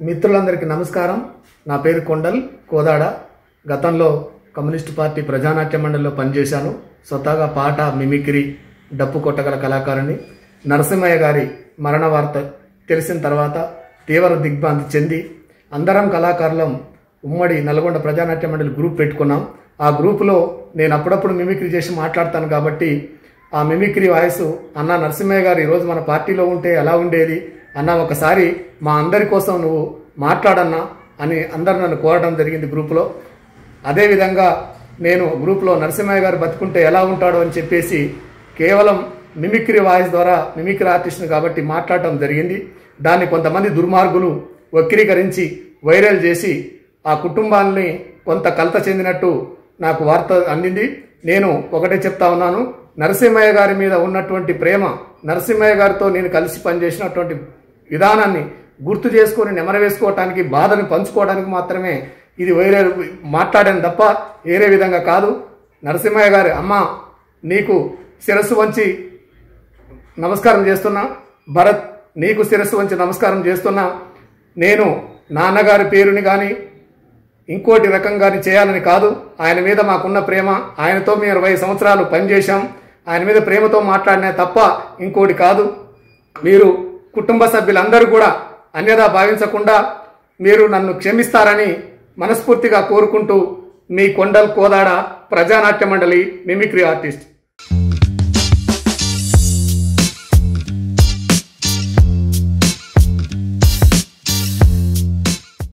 మిత్రులందరికీ నమస్కారం. నా పేరు కొండల్ కోదాడ. గతంలో కమ్యూనిస్ట్ పార్టీ ప్రజానాట్య మండలిలో పనిచేశాను. స్వతహాగా పాట మిమిక్రీ డప్పు కొట్టగల కళాకారుని నరసింహయ్య గారి మరణ వార్త తెలిసిన తర్వాత తీవ్ర దిగ్భ్రాంతి చెంది అందరం కళాకారులం ఉమ్మడి నల్గొండ ప్రజానాట్య మండలి గ్రూప్ పెట్టుకున్నాం. ఆ గ్రూపులో నేను అప్పుడప్పుడు మిమిక్రీ చేసి మాట్లాడతాను కాబట్టి ఆ మిమిక్రీ వాయిస్ అన్న నరసింహయ్య గారు ఈరోజు మన పార్టీలో ఉంటే ఎలా ఉండేది? అన్న ఒకసారి మా అందరి కోసం నువ్వు మాట్లాడన్నా అని అందరు నన్ను కోరడం జరిగింది గ్రూపులో. అదేవిధంగా నేను గ్రూప్లో నరసింహయ్య గారు బతుకుంటే ఎలా ఉంటాడో అని చెప్పేసి కేవలం మిమిక్రీ వాయిస్ ద్వారా మిమిక్రీ ఆర్టిస్ట్ని కాబట్టి మాట్లాడటం జరిగింది. దాన్ని కొంతమంది దుర్మార్గులు వక్రీకరించి వైరల్ చేసి ఆ కుటుంబాన్ని కొంత కలత చెందినట్టు నాకు వార్త అందింది. నేను ఒకటే చెప్తా ఉన్నాను. నరసింహయ్య గారి మీద ఉన్నటువంటి ప్రేమ నరసింహయ్య గారితో నేను కలిసి పనిచేసినటువంటి విధానాన్ని గుర్తు చేసుకొని నెమరవేసుకోవటానికి బాధను పంచుకోవడానికి మాత్రమే ఇది వేరే మాట్లాడాను తప్ప వేరే విధంగా కాదు. నరసింహయ్య గారి అమ్మ నీకు శిరస్సు వంచి నమస్కారం చేస్తున్నా. భరత్ నీకు శిరస్సు వంచి నమస్కారం చేస్తున్నా. నేను నాన్నగారి పేరుని కానీ ఇంకోటి రకం కానీ చేయాలని కాదు. ఆయన మీద మాకున్న ప్రేమ ఆయనతో మేము ఇరవై సంవత్సరాలు పనిచేశాం. ఆయన మీద ప్రేమతో మాట్లాడినా తప్ప ఇంకోటి కాదు. మీరు కుటుంబ సభ్యులందరూ కూడా అన్యదా భావించకుండా మీరు నన్ను క్షమిస్తారని మనస్ఫూర్తిగా కోరుకుంటూ మీ కొండల్ కోదాడ ప్రజానాట్య మండలి మిమిక్రీ ఆర్టిస్ట్.